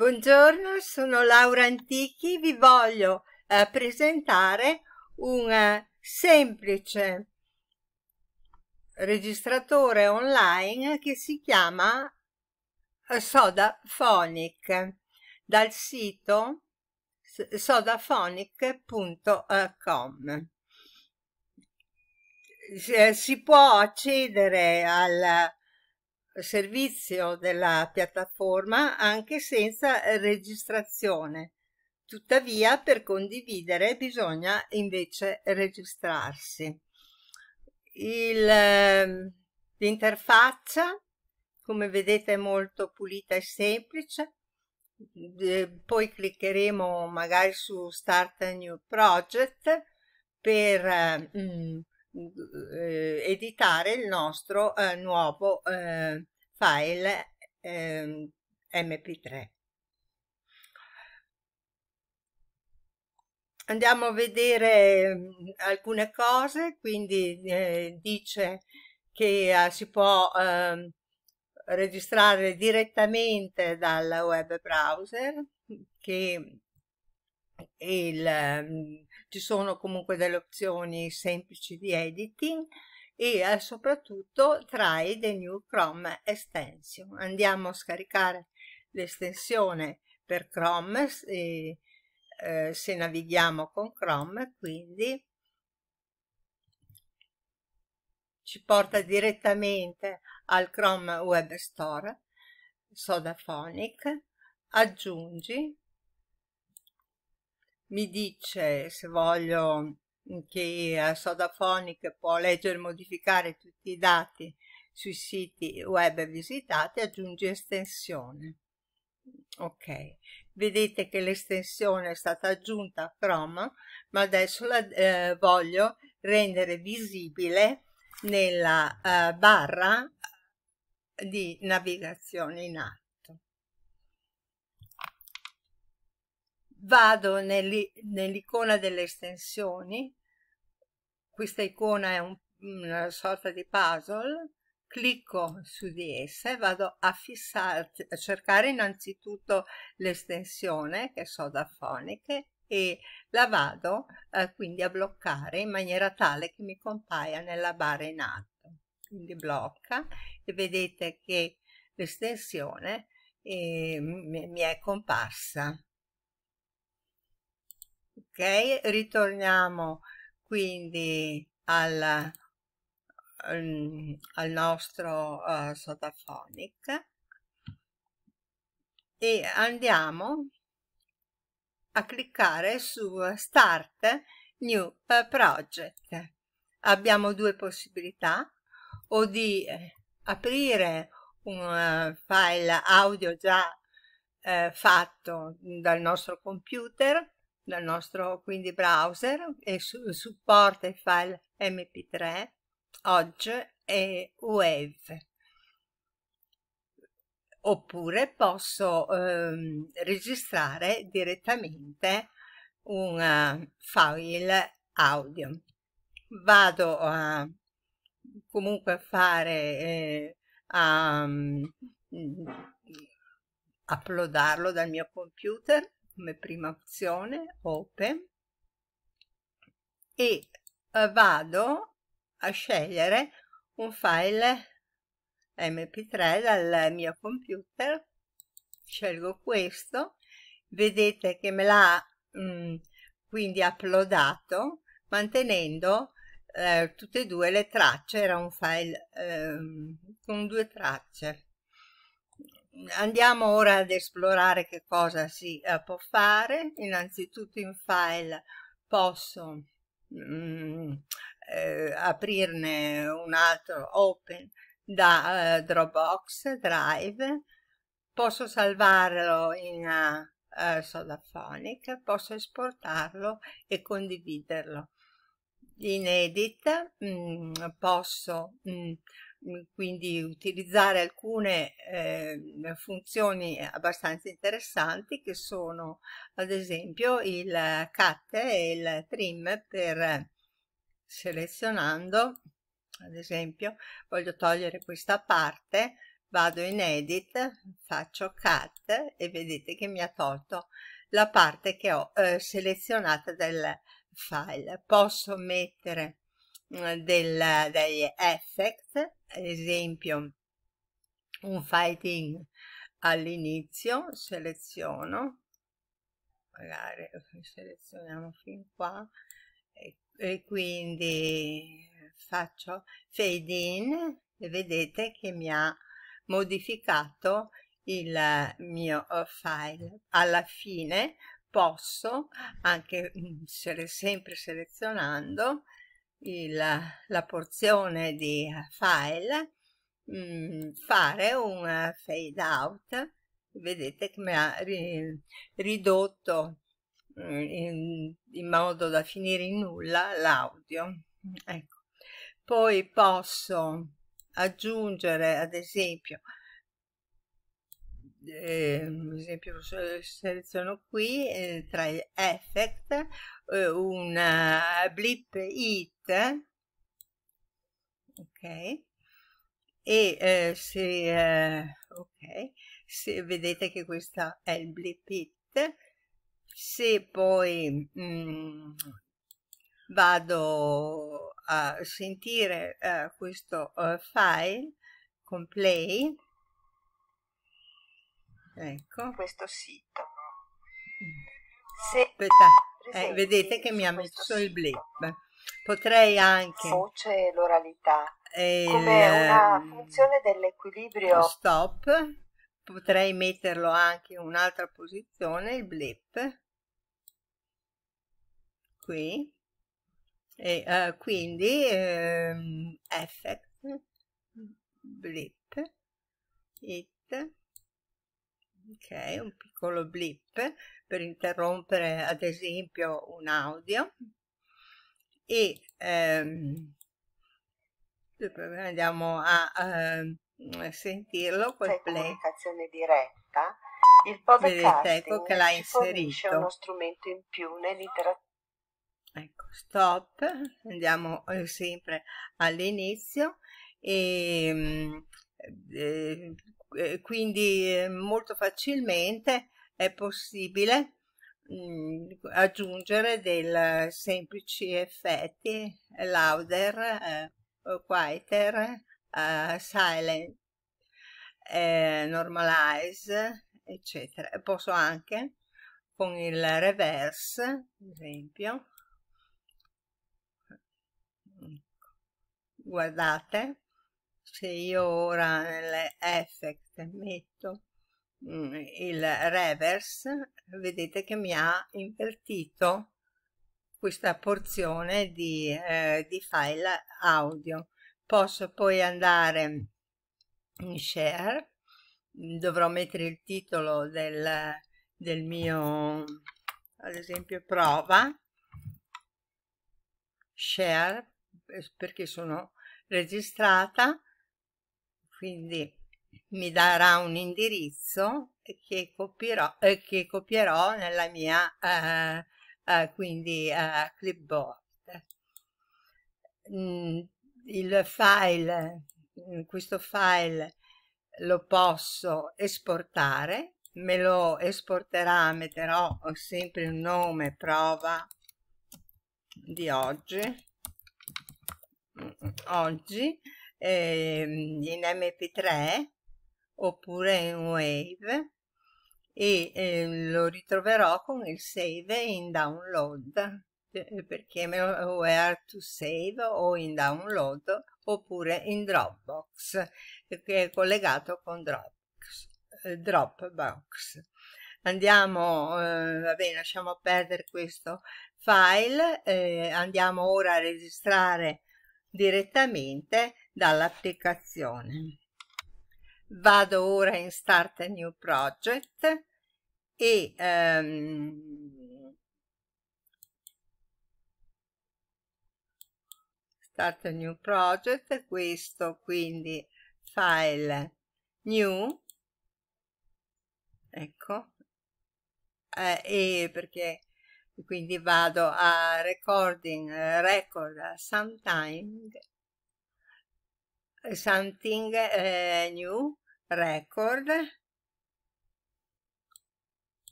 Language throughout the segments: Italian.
Buongiorno, sono Laura Antichi, vi voglio eh, presentare un eh, semplice registratore online che si chiama eh, Sodaphonic dal sito sodaphonic.com si può accedere al servizio della piattaforma anche senza registrazione. Tuttavia, per condividere bisogna invece registrarsi. Ehm, l'interfaccia, come vedete, è molto pulita e semplice. Poi cliccheremo magari su Start a New Project per mm, eh, editare il nostro eh, nuovo eh, file mp3 ehm, andiamo a vedere mm, alcune cose quindi eh, dice che eh, si può ehm, registrare direttamente dal web browser che il, mm, ci sono comunque delle opzioni semplici di editing e eh, soprattutto trae the new Chrome extension. Andiamo a scaricare l'estensione per Chrome e, eh, se navighiamo con Chrome, quindi ci porta direttamente al Chrome Web Store, Sodaphonic, aggiungi mi dice se voglio che Sodaphonic può leggere e modificare tutti i dati sui siti web visitati, aggiunge estensione. Ok, vedete che l'estensione è stata aggiunta a Chrome, ma adesso la eh, voglio rendere visibile nella eh, barra di navigazione in atto. Vado nell'icona delle estensioni, questa icona è un, una sorta di puzzle, clicco su di essa e vado a fissare, a cercare innanzitutto l'estensione che so da e la vado eh, quindi a bloccare in maniera tale che mi compaia nella barra in alto. Quindi blocca e vedete che l'estensione eh, mi è comparsa ritorniamo quindi al, al nostro uh, sodaphonic e andiamo a cliccare su start new project. Abbiamo due possibilità o di eh, aprire un file audio già eh, fatto dal nostro computer dal nostro quindi browser e su, supporta i file mp3, oggi e wave. Oppure posso ehm, registrare direttamente un file audio. Vado a comunque fare eh, a um, uploadarlo dal mio computer come prima opzione open e eh, vado a scegliere un file mp3 dal mio computer scelgo questo vedete che me l'ha mm, quindi uploadato mantenendo eh, tutte e due le tracce era un file eh, con due tracce andiamo ora ad esplorare che cosa si uh, può fare. Innanzitutto in file posso mm, eh, aprirne un altro open da uh, Dropbox Drive. Posso salvarlo in uh, Sodaphonic posso esportarlo e condividerlo. In edit mm, posso mm, quindi utilizzare alcune eh, funzioni abbastanza interessanti che sono ad esempio il cut e il trim per selezionando ad esempio voglio togliere questa parte vado in edit faccio cut e vedete che mi ha tolto la parte che ho eh, selezionata del file. Posso mettere eh, del, degli effect ad esempio un fighting all'inizio seleziono magari selezioniamo fin qua e, e quindi faccio fade in e vedete che mi ha modificato il mio file. Alla fine posso anche mm, sempre selezionando il, la porzione di file mh, mm, fare un fade out. Vedete che mi ha ridotto mm, in, in modo da finire in nulla l'audio. Ecco. Poi posso aggiungere ad esempio eh, esempio seleziono qui eh, tra effect eh, un blip hit ok e eh, se eh, ok se vedete che questo è il blip hit se poi mh, mm, vado a sentire questo file con play ecco. Questo sito. Se Aspetta, eh, vedete che mi ha messo il blip. Potrei anche voce e l'oralità. Come una ehm, funzione dell'equilibrio. stop potrei metterlo anche in un'altra posizione il blip. Qui. E uh, quindi um, effect blip it ok un piccolo blip per interrompere ad esempio un audio e um, andiamo a uh, sentirlo col play. comunicazione diretta. Il podcasting ecco che l'ha inserito. uno strumento in più nell'interazione. Ecco, stop, andiamo eh, sempre all'inizio e mm, eh, eh, quindi eh, molto facilmente è possibile mh, mm, aggiungere dei semplici effetti louder, eh, quieter, uh, silent, eh, normalize, eccetera. Posso anche con il reverse, ad esempio, guardate, se io ora nelle effect metto mm, il reverse, vedete che mi ha invertito questa porzione di, eh, di file audio. Posso poi andare in share dovrò mettere il titolo del, del mio ad esempio prova. Share perché sono registrata quindi mi darà un indirizzo che copierò, eh, che copierò nella mia eh, eh, quindi eh, clipboard. Mm, il file, questo file lo posso esportare, me lo esporterà, metterò sempre il nome prova di oggi, oggi eh, in mp3 oppure in wave e eh, lo ritroverò con il save in download eh, perché me lo where to save o in download oppure in Dropbox che è collegato con Dropbox. Eh, Dropbox. Andiamo, eh, va bene, lasciamo perdere questo file, eh, andiamo ora a registrare direttamente dall'applicazione. Vado ora in Start a New Project e ehm, start a new project questo quindi file new ecco eh, e perché quindi vado a recording record sometime something eh, new record.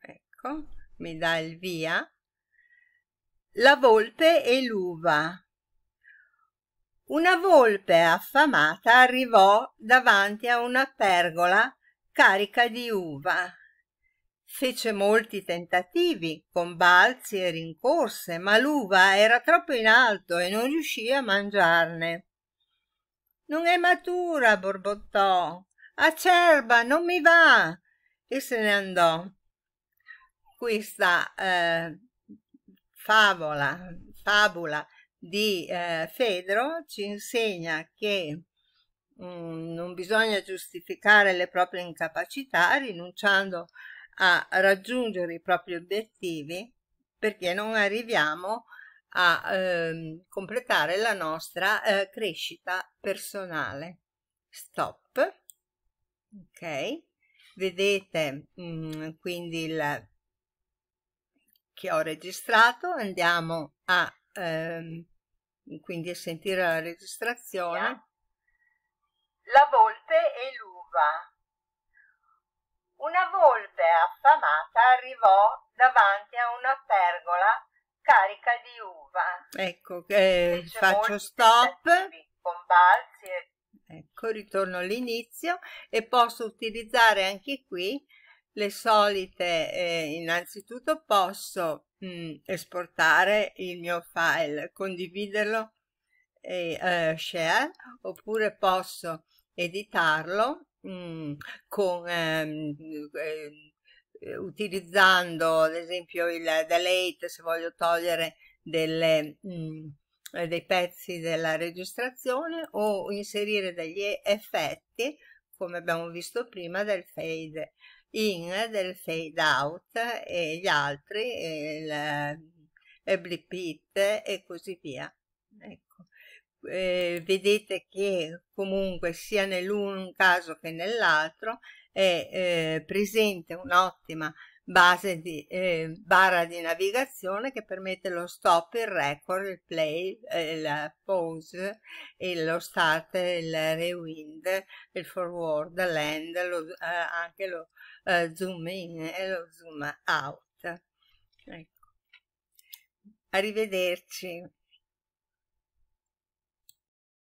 Ecco mi dà il via. La volpe e l'uva. Una volpe affamata arrivò davanti a una pergola carica di uva. Fece molti tentativi con balzi e rincorse ma l'uva era troppo in alto e non riuscì a mangiarne non è matura borbottò. Acerba non mi va. E se ne andò. Questa eh, favola fabula di eh, Fedro ci insegna che mh, mm, non bisogna giustificare le proprie incapacità rinunciando a raggiungere i propri obiettivi perché non arriviamo a ehm, completare la nostra eh, crescita personale. Stop. Ok. Vedete mh, mm, quindi il che ho registrato. Andiamo a ehm, quindi a sentire la registrazione. La volpe e l'uva. Una volpe affamata arrivò davanti a una pergola carica di uva. Ecco, eh, faccio stop. Con balzi e... Ecco, ritorno all'inizio e posso utilizzare anche qui le solite, eh, innanzitutto posso mh, mm, esportare il mio file, condividerlo e eh, share, oppure posso editarlo mh, mm, con, ehm, eh, utilizzando ad esempio il delete se voglio togliere delle, mh, mm, dei pezzi della registrazione o inserire degli effetti come abbiamo visto prima del fade in del fade out e gli altri il, il blip it e così via. Ecco. Eh, vedete che comunque sia nell'un caso che nell'altro è eh, presente un'ottima base di eh, barra di navigazione che permette lo stop, il record, il play, il pause, il, lo start, il rewind, il forward, l'end, lo, eh, anche lo eh, zoom in e lo zoom out. Ecco. Arrivederci.